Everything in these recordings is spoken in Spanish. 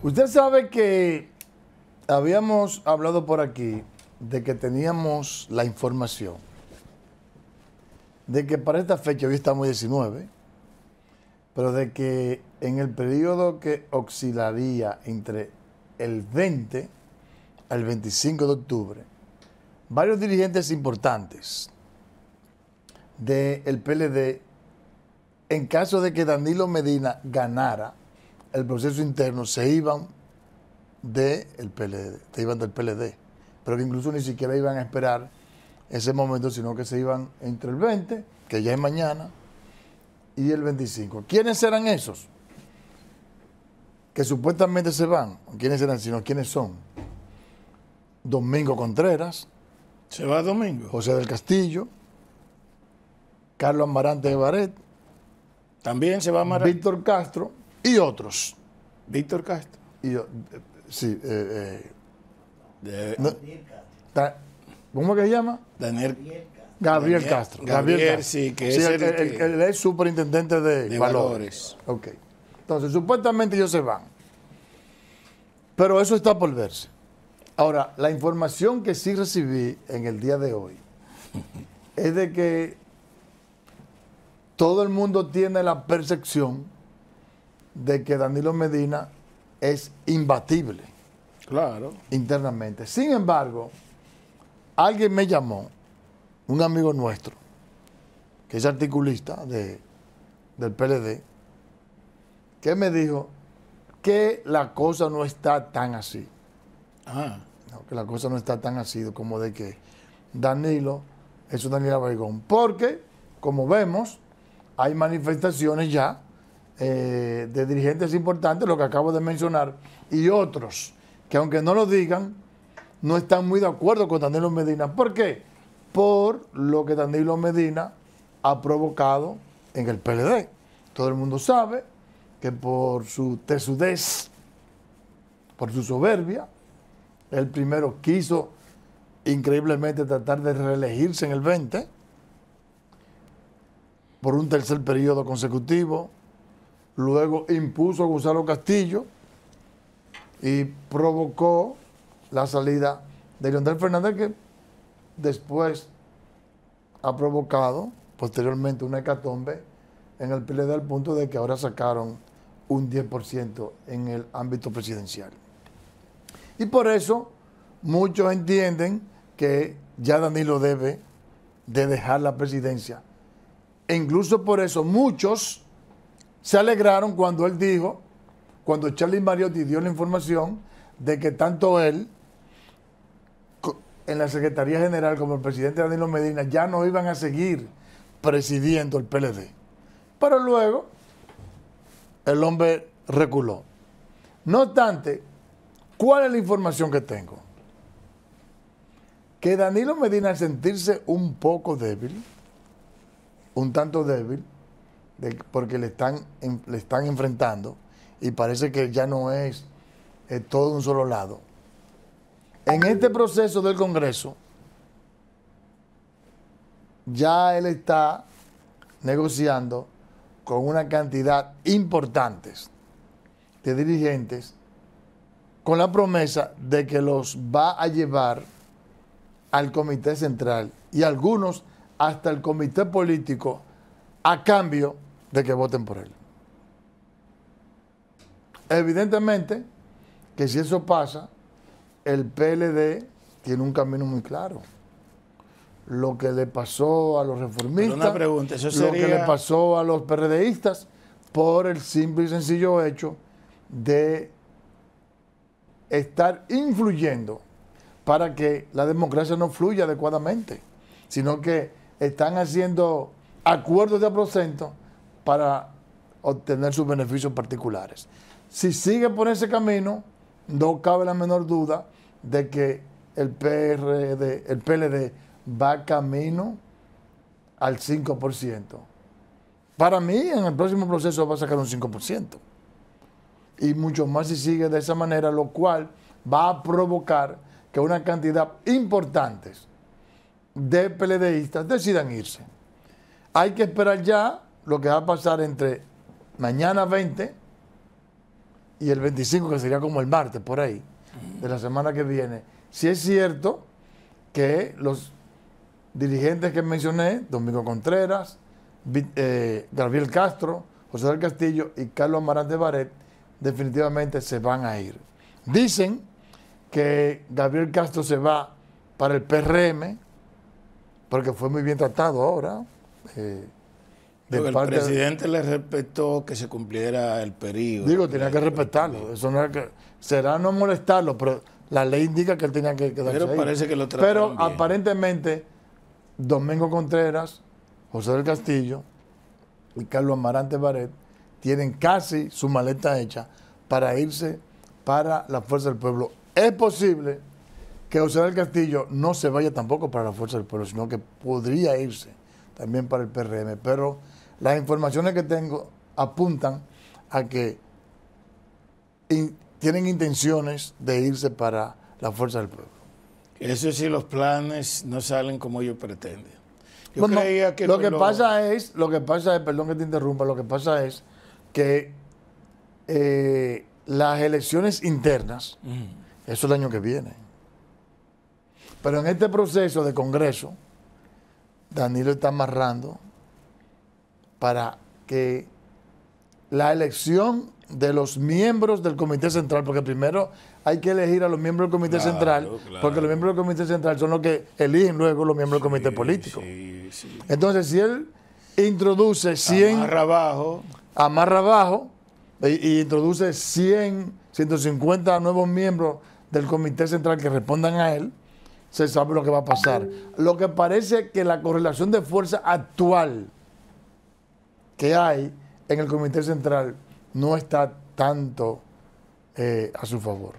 Usted sabe que habíamos hablado por aquí de que teníamos la información de que para esta fecha, hoy estamos 19, pero de que en el periodo que oscilaría entre el 20 al 25 de octubre, varios dirigentes importantes del PLD, en caso de que Danilo Medina ganara el proceso interno, se iban del PLD, se iban del PLD, pero que incluso ni siquiera iban a esperar ese momento, sino que se iban entre el 20, que ya es mañana, y el 25. ¿Quiénes serán esos? Que supuestamente se van. ¿Quiénes serán? Sino quiénes son. Domingo Contreras. ¿Se va Domingo? José del Castillo. Carlos Amarante de Baret. También se va Amarante. Víctor Castro y otros. Víctor Castro. Y, sí. Eh, eh, ¿Cómo que se llama? Daniel Gabriel Castro. Gabriel, Castro. sí, que es el, es superintendente de, valores. Ok. Entonces, supuestamente ellos se van. Pero eso está por verse. Ahora, la información que sí recibí en el día de hoy es de que todo el mundo tiene la percepción de que Danilo Medina es imbatible. Claro. Internamente. Sin embargo, alguien me llamó un amigo nuestro, que es articulista de, del PLD, que me dijo que la cosa no está tan así. Ah. que la cosa no está tan así como de que Danilo es un Danilo Baigón. Porque, como vemos, hay manifestaciones ya eh, de dirigentes importantes, lo que acabo de mencionar, y otros que aunque no lo digan, no están muy de acuerdo con Danilo Medina. ¿Por qué? por lo que Danilo Medina ha provocado en el PLD. Todo el mundo sabe que por su tesudez, por su soberbia, él primero quiso increíblemente tratar de reelegirse en el 20 por un tercer periodo consecutivo, luego impuso a Gonzalo Castillo y provocó la salida de Leonel Fernández que después ha provocado posteriormente una hecatombe en el PLD al punto de que ahora sacaron un 10% en el ámbito presidencial. Y por eso muchos entienden que ya Danilo debe de dejar la presidencia. E incluso por eso muchos se alegraron cuando él dijo, cuando Charlie Mariotti dio la información de que tanto él en la Secretaría General como el presidente Danilo Medina ya no iban a seguir presidiendo el PLD. Pero luego el hombre reculó. No obstante, ¿cuál es la información que tengo? Que Danilo Medina al sentirse un poco débil, un tanto débil, porque le están, le están enfrentando y parece que ya no es todo un solo lado, en este proceso del Congreso, ya él está negociando con una cantidad importante de dirigentes con la promesa de que los va a llevar al Comité Central y algunos hasta el Comité Político a cambio de que voten por él. Evidentemente que si eso pasa, el PLD tiene un camino muy claro. Lo que le pasó a los reformistas, lo que le pasó a los PRDistas, por el simple y sencillo hecho de estar influyendo para que la democracia no fluya adecuadamente, sino que están haciendo acuerdos de aposento para obtener sus beneficios particulares. Si sigue por ese camino, no cabe la menor duda de que el PLD va camino al 5%. Para mí, en el próximo proceso va a sacar un 5%. Y mucho más si sigue de esa manera, lo cual va a provocar que una cantidad importante de PLDistas decidan irse. Hay que esperar ya lo que va a pasar entre mañana 20 y el 25, que sería como el martes, por ahí, de la semana que viene, si es cierto que los dirigentes que mencioné, Domingo Contreras, eh, Gabriel Castro, José del Castillo y Carlos Amarante Baret, definitivamente se van a ir. Dicen que Gabriel Castro se va para el PRM, porque fue muy bien tratado ahora. eh, el parte de- presidente le respetó que se cumpliera el periodo. Digo, tenía que respetarlo. Eso no era que, será no molestarlo, pero la ley indica que él tenía que quedarse Pero ahí. parece que lo trataron Pero bien. aparentemente, Domingo Contreras, José del Castillo y Carlos Amarante Baret tienen casi su maleta hecha para irse para la Fuerza del Pueblo. Es posible que José del Castillo no se vaya tampoco para la Fuerza del Pueblo, sino que podría irse también para el PRM. Pero las informaciones que tengo apuntan a que in- tienen intenciones de irse para la Fuerza del Pueblo. Eso sí, los planes no salen como ellos pretenden. Yo Bueno, creía que lo que pasa es, lo que pasa es, perdón que te interrumpa, lo que pasa es que eh, las elecciones internas, eso es el año que viene. Pero en este proceso de Congreso, Danilo está amarrando para que la elección de los miembros del Comité Central, porque primero hay que elegir a los miembros del Comité Claro, Central, claro. porque los miembros del Comité Central son los que eligen luego los miembros del Comité Político. Sí, sí. Entonces, si él introduce 100, Amarra abajo. amarra abajo y, y introduce 100, 150 nuevos miembros del Comité Central que respondan a él, se sabe lo que va a pasar. Lo que parece que la correlación de fuerza actual que hay en el Comité Central no está tanto eh, a su favor.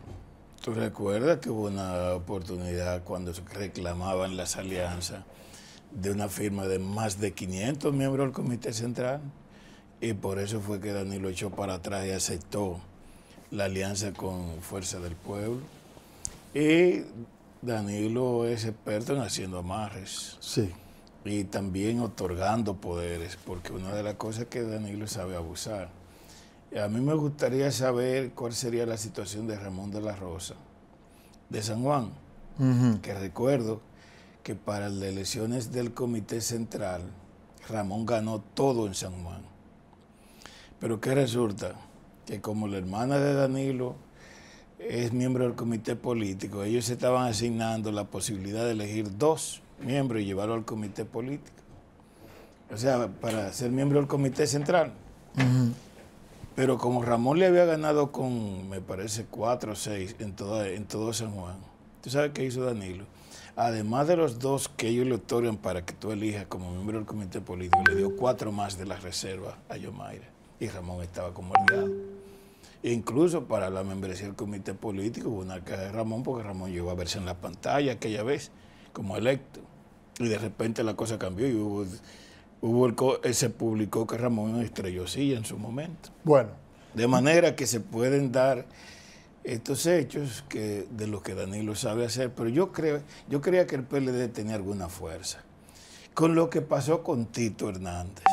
¿Tú recuerdas que hubo una oportunidad cuando se reclamaban las alianzas de una firma de más de 500 miembros del Comité Central? Y por eso fue que Danilo echó para atrás y aceptó la alianza con Fuerza del Pueblo. Y Danilo es experto en haciendo amarres Sí. Y también otorgando poderes, porque una de las cosas que Danilo sabe abusar. A mí me gustaría saber cuál sería la situación de Ramón de la Rosa, de San Juan, que recuerdo que para las elecciones del Comité Central, Ramón ganó todo en San Juan. Pero ¿qué resulta? Que como la hermana de Danilo es miembro del comité político, ellos estaban asignando la posibilidad de elegir dos miembros y llevarlo al comité político. O sea, para ser miembro del comité central. Pero como Ramón le había ganado con, me parece, cuatro o seis en, toda, en todo San Juan, ¿tú sabes qué hizo Danilo? Además de los dos que ellos le otorgan para que tú elijas como miembro del comité político, le dio cuatro más de la reserva a Yomaira. Y Ramón estaba como aliado. E incluso para la membresía del comité político hubo una caja de Ramón, porque Ramón llegó a verse en la pantalla aquella vez como electo. Y de repente la cosa cambió y hubo, hubo el eh, se publicó que Ramón estrelló silla en su momento. Bueno, De manera que se pueden dar estos hechos que, de los que Danilo sabe hacer, pero yo creo, yo creía que el PLD tenía alguna fuerza. Con lo que pasó con Tito Hernández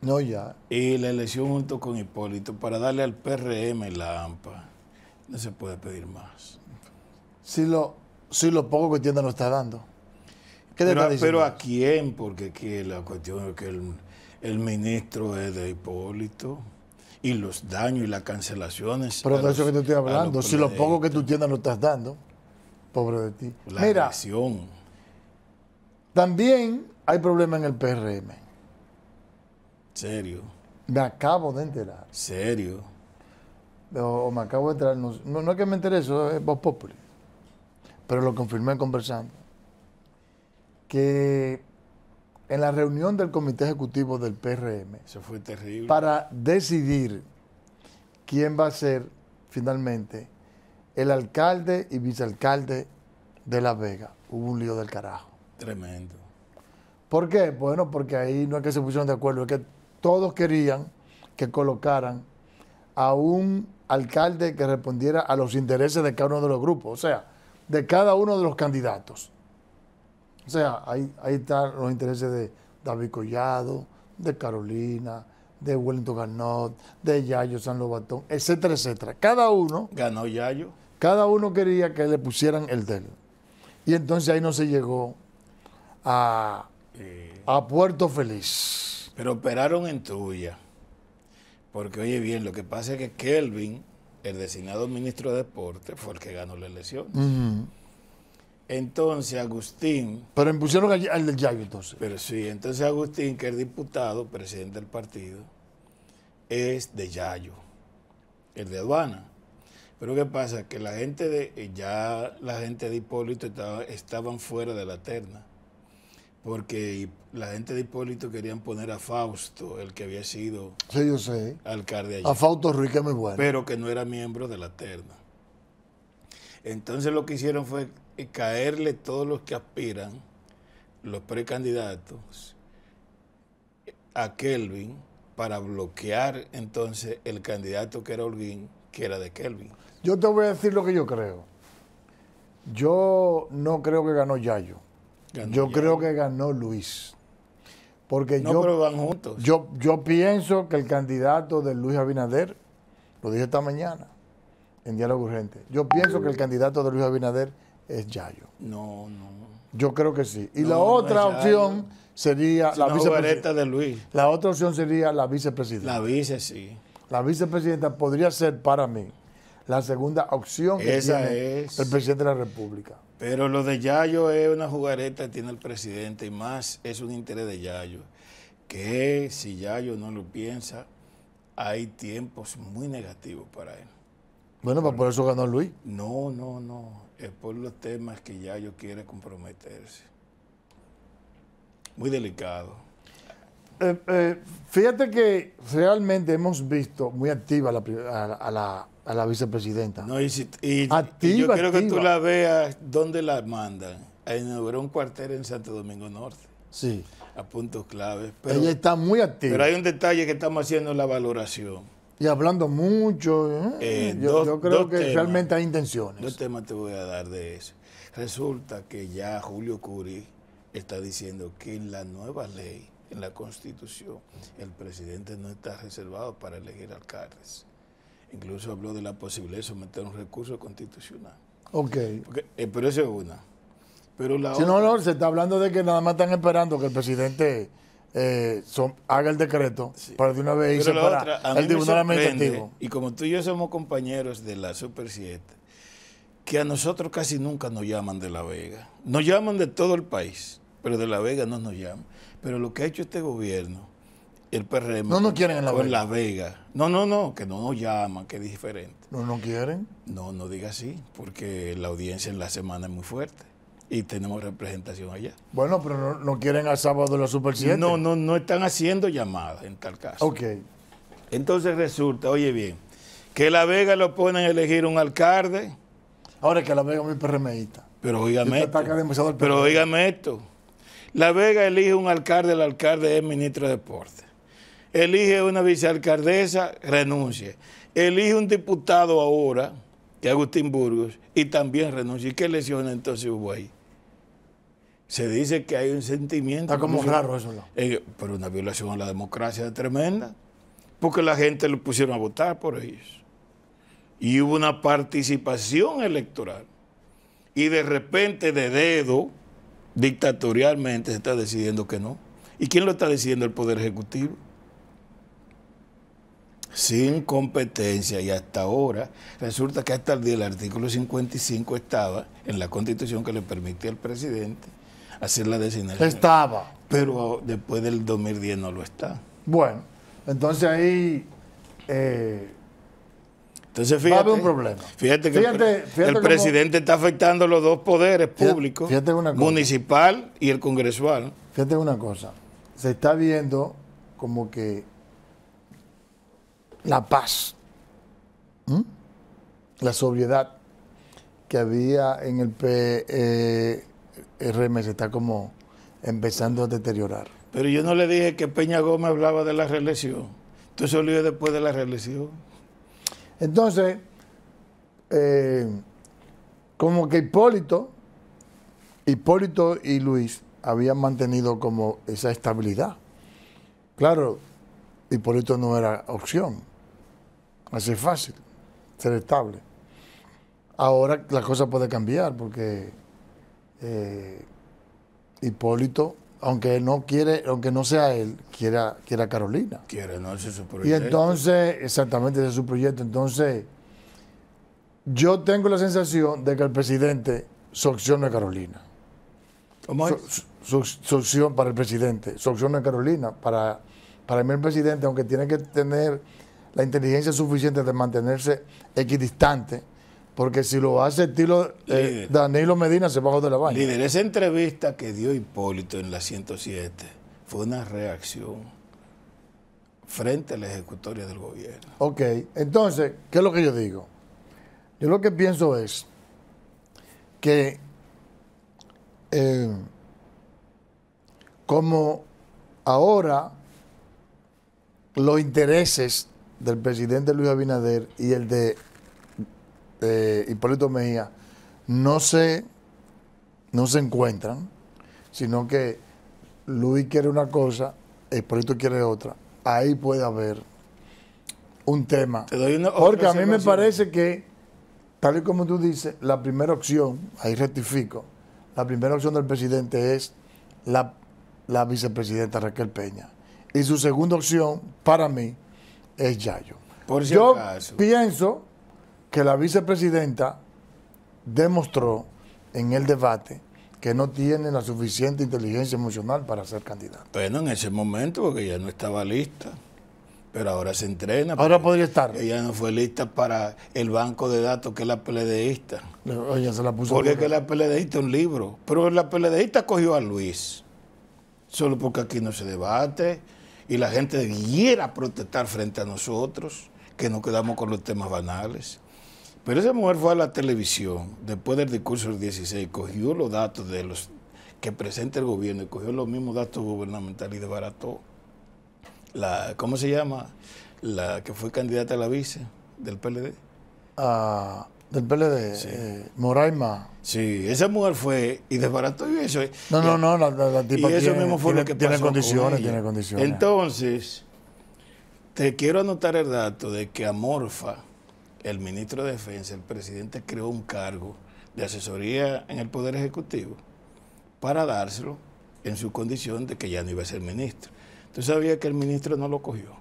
no ya. y la elección junto con Hipólito para darle al PRM la AMPA, no se puede pedir más. Si lo, si lo poco que tiene lo está dando. ¿Qué te Pero, está diciendo? pero a quién, porque aquí la cuestión es que el, el ministro es de Hipólito y los daños y las cancelaciones. Pero de eso que te estoy hablando. Si lo poco que tú tienes lo estás dando, pobre de ti. La Mira, agresión. también hay problema en el PRM. Serio, Me acabo de enterar. serio. O, o me acabo de enterar. No, no, no es que me enteré, eso es Voz Populi. Pero lo confirmé conversando. Que en la reunión del comité ejecutivo del PRM, Eso fue terrible. para decidir quién va a ser finalmente el alcalde y vicealcalde de La Vega, hubo un lío del carajo. Tremendo. ¿Por qué? Bueno, porque ahí no es que se pusieron de acuerdo, es que todos querían que colocaran a un alcalde que respondiera a los intereses de cada uno de los grupos, o sea, de cada uno de los candidatos. O sea, ahí, ahí están los intereses de David Collado, de Carolina, de Wellington Garnot, de Yayo San Lobatón, etcétera, etcétera. Cada uno, Ganó Yayo. cada uno quería que le pusieran el de él. Y entonces ahí no se llegó a, Eh, a Puerto Feliz. pero operaron en Trulla. Porque, oye bien, lo que pasa es que Kelvin, el designado ministro de Deporte, fue el que ganó la elección. Ujú. Entonces, Agustín, Pero impusieron al, al del Yayo entonces. pero sí, entonces Agustín, que es diputado, presidente del partido, es de Yayo, el de aduana. Pero ¿qué pasa? Que la gente de, ya la gente de Hipólito estaba, estaban fuera de la terna. Porque la gente de Hipólito querían poner a Fausto, el que había sido Sí, yo sé. alcalde allá, A Fausto Ruiz, que muy bueno. pero que no era miembro de la terna. Entonces lo que hicieron fue caerle todos los que aspiran, los precandidatos, a Kelvin para bloquear entonces el candidato que era Holguín, que era de Kelvin. Yo te voy a decir lo que yo creo. Yo no creo que ganó Yayo. Ganó yo creo que ganó Luis. Porque No, yo, pero van juntos. yo, yo pienso que el candidato de Luis Abinader, lo dije esta mañana en Diálogo Urgente, yo pienso que el candidato de Luis Abinader es Yayo. no, no. Yo creo que sí. Y No, la otra opción sería la vicepresidenta. de Luis. La otra opción sería la vicepresidenta. La vice sí. La vicepresidenta podría ser para mí la segunda opción que Esa tiene es. el presidente de la República. Pero lo de Yayo es una jugareta que tiene el presidente y más es un interés de Yayo. Que si Yayo no lo piensa, hay tiempos muy negativos para él. Bueno, pues por eso ganó Luis. No, no, no. Es por los temas que Yayo quiere comprometerse. Muy delicado. Eh, eh, fíjate que realmente hemos visto muy activa la a, la- a la, a la vicepresidenta. No, y, si- y- y Activa, yo quiero que tú la veas dónde la mandan. A inaugurar un cuartel en Santo Domingo Norte, Sí. a puntos claves. Pero, Ella está muy activa. pero hay un detalle que estamos haciendo la valoración. y hablando mucho. ¿eh? Yo, dos- yo creo dos que temas. realmente hay Dos intenciones. temas te voy a dar de eso. Resulta que ya Julio Curi está diciendo que en la nueva ley, en la Constitución, el presidente no está reservado para elegir alcaldes. Incluso habló de la posibilidad de someter un recurso constitucional. Ok. Porque, eh, pero eso es una. Pero la Si otra, no, no, se está hablando de que nada más están esperando que el presidente eh, son- haga el decreto para de una vez irse para otra, a mí el tribunal administrativo. y como tú y yo somos compañeros de la Super 7, que a nosotros casi nunca nos llaman de La Vega. Nos llaman de todo el país, pero de La Vega no nos llaman. Pero lo que ha hecho este gobierno, el PRM... No nos quieren en La Vega. La Vega. No, no, no, que no nos llaman, que es diferente. No, no quieren. No, no diga así, porque la audiencia en la semana es muy fuerte y tenemos representación allá. Bueno, pero no, no quieren al sábado de la Super 7. No, no, no están haciendo llamadas en tal caso. Ok. Entonces resulta, oye bien, que La Vega lo ponen a elegir un alcalde, Ahora es que la Vega es muy PRMista. pero oígame esto, pero oígame esto. La Vega elige un alcalde, el alcalde es ministro de Deporte. Elige una vicealcaldesa, renuncia. Elige un diputado ahora, que es Agustín Burgos, y también renuncia. ¿Y qué elecciones entonces hubo ahí? Se dice que hay un sentimiento. Está como raro eso, ¿no? Eh, pero una violación a la democracia tremenda, porque la gente lo pusieron a votar por ellos. Y hubo una participación electoral. Y de repente, de dedo, dictatorialmente, se está decidiendo que no. ¿Y quién lo está decidiendo? El Poder Ejecutivo. Sin competencia y hasta ahora, resulta que hasta el día del artículo 55 estaba en la constitución que le permitía al presidente hacer la designación. Estaba. Pero después del 2010 no lo está. Bueno, entonces ahí eh, Entonces va a fíjate, haber un problema. Fíjate que Fíjate- el, fíjate presidente está afectando los dos poderes públicos, fíjate una cosa. municipal y el congresual. Fíjate una cosa. Se está viendo como que la paz, la sobriedad que había en el PRM se está como empezando a deteriorar. Pero yo no le dije que Peña Gómez hablaba de la reelección. Entonces lo después de la reelección. Entonces, eh, como que Hipólito, Hipólito y Luis habían mantenido como esa estabilidad. Claro, Hipólito no era opción. Así fácil, ser estable. Ahora la cosa puede cambiar porque eh, Hipólito, aunque no quiere, aunque no sea él, quiera, quiera Carolina. Quiere, no, ese es su Y proyecto. entonces, exactamente, ese es su proyecto. Entonces, yo tengo la sensación de que el presidente su opción no es Carolina. ¿Cómo es? Su, su- su opción para el presidente, su opción no es Carolina. Para, para mí el presidente, aunque tiene que tener la inteligencia suficiente de mantenerse equidistante, porque si lo hace estilo eh. Danilo Medina se bajó de la vaina. Líder, esa entrevista que dio Hipólito en la 107 fue una reacción frente a la ejecutoria del gobierno. Ok, entonces, ¿qué es lo que yo digo? Yo lo que pienso es que eh, como ahora los intereses del presidente Luis Abinader y el de eh, Hipólito Mejía no se, no se encuentran, sino que Luis quiere una cosa, Hipólito quiere otra, ahí puede haber un tema. Te doy una Porque a mí me parece que, tal y como tú dices, la primera opción, ahí rectifico, la primera opción del presidente es la, la vicepresidenta Raquel Peña. Y su segunda opción, para mí, es Yayo. Por si Yo pienso que la vicepresidenta demostró en el debate que no tiene la suficiente inteligencia emocional para ser candidata. Bueno, en ese momento, porque ya no estaba lista. Pero ahora se entrena. Ahora podría estar. Ella no fue lista para el banco de datos que es la PLDista. Oye, se la puso. Porque es que la PLDista es un libro. Pero la PLDista cogió a Luis. Solo porque aquí no se debate. Y la gente debiera protestar frente a nosotros, que no quedamos con los temas banales. Pero esa mujer fue a la televisión, después del discurso del 16, cogió los datos de los que presenta el gobierno y cogió los mismos datos gubernamentales y desbarató. La, ¿Cómo se llama? La que fue candidata a la vice del PLD. Ah, del PLD, eh, Moraima. Sí, esa mujer fue y desbarató y eso. No, no, no, la, la- la Y eso tiene, mismo fue tiene- lo que tiene pasó con condiciones, ella. tiene condiciones. Entonces, te quiero anotar el dato de que Amorfa, el ministro de Defensa, el presidente creó un cargo de asesoría en el Poder Ejecutivo para dárselo en su condición de que ya no iba a ser ministro. Entonces sabía que el ministro no lo cogió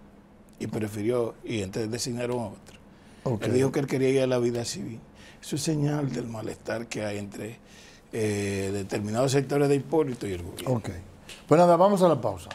y prefirió, y entonces designaron a otro. Ok. Él dijo que él quería ir a la vida civil. Eso es señal del malestar que hay entre eh, determinados sectores de Hipólito y el gobierno. Ok. Pues nada, vamos a la pausa.